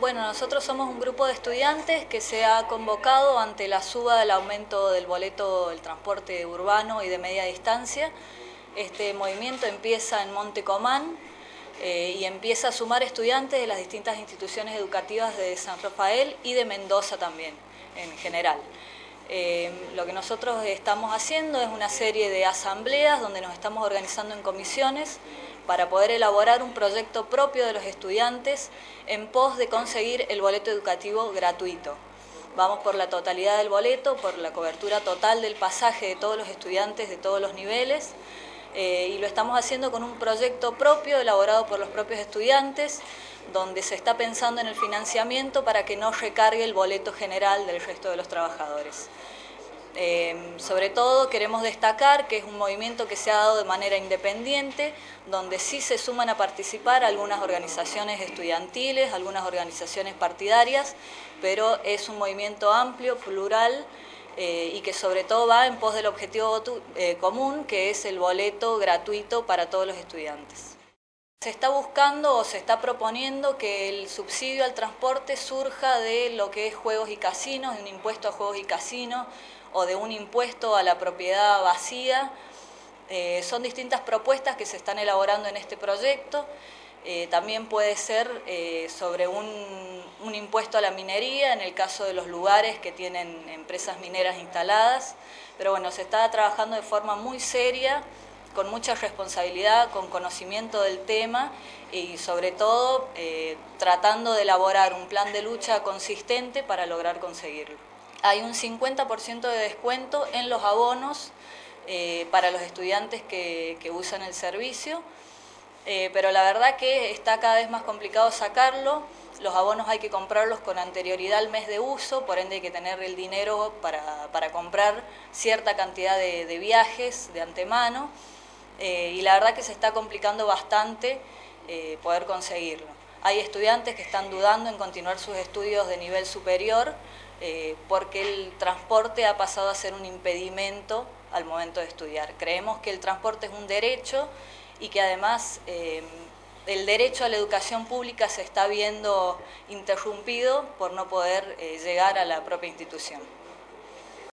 Bueno, nosotros somos un grupo de estudiantes que se ha convocado ante la suba del aumento del boleto del transporte urbano y de media distancia. Este movimiento empieza en Montecomán eh, y empieza a sumar estudiantes de las distintas instituciones educativas de San Rafael y de Mendoza también, en general. Eh, lo que nosotros estamos haciendo es una serie de asambleas donde nos estamos organizando en comisiones para poder elaborar un proyecto propio de los estudiantes en pos de conseguir el boleto educativo gratuito. Vamos por la totalidad del boleto, por la cobertura total del pasaje de todos los estudiantes de todos los niveles eh, y lo estamos haciendo con un proyecto propio elaborado por los propios estudiantes donde se está pensando en el financiamiento para que no recargue el boleto general del resto de los trabajadores. Eh, sobre todo queremos destacar que es un movimiento que se ha dado de manera independiente, donde sí se suman a participar algunas organizaciones estudiantiles, algunas organizaciones partidarias, pero es un movimiento amplio, plural, eh, y que sobre todo va en pos del objetivo eh, común, que es el boleto gratuito para todos los estudiantes. Se está buscando o se está proponiendo que el subsidio al transporte surja de lo que es juegos y casinos, de un impuesto a juegos y casinos, o de un impuesto a la propiedad vacía. Eh, son distintas propuestas que se están elaborando en este proyecto. Eh, también puede ser eh, sobre un, un, impuesto a la minería en el caso de los lugares que tienen empresas mineras instaladas. Pero bueno, se está trabajando de forma muy seria, con mucha responsabilidad, con conocimiento del tema y sobre todo tratando de elaborar un plan de lucha consistente para lograr conseguirlo. Hay un 50% de descuento en los abonos eh, para los estudiantes que, usan el servicio, eh, pero la verdad que está cada vez más complicado sacarlo, los abonos hay que comprarlos con anterioridad al mes de uso, por ende hay que tener el dinero para, comprar cierta cantidad de, viajes de antemano, eh, y la verdad que se está complicando bastante poder conseguirlo. Hay estudiantes que están dudando en continuar sus estudios de nivel superior eh, porque el transporte ha pasado a ser un impedimento al momento de estudiar. Creemos que el transporte es un derecho y que además eh, el derecho a la educación pública se está viendo interrumpido por no poder eh, llegar a la propia institución.